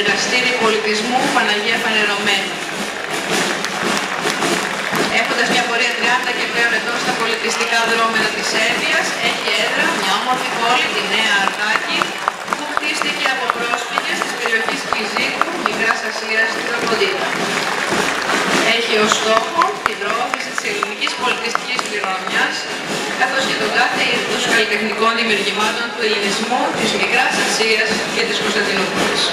Εργαστήρι Πολιτισμού Παναγία Φανερωμένη. Έχοντας μια πορεία 30 και πλέον ετών στα πολιτιστικά δρόμενα της Ένδειας, έχει έδρα μια όμορφη πόλη, τη Νέα Αρτάκη, που χτίστηκε από πρόσφυγες της περιοχής Κιζίκου, Μικράς Ασίας στην Τροποντίδα. Έχει ως στόχο την προώθηση της ελληνικής πολιτιστικής κληρονομιάς, καθώς και τον κάθε είδους καλλιτεχνικών δημιουργημάτων του ελληνισμού, της Μικράς Ασίας και της Κωνσταντινούπολης.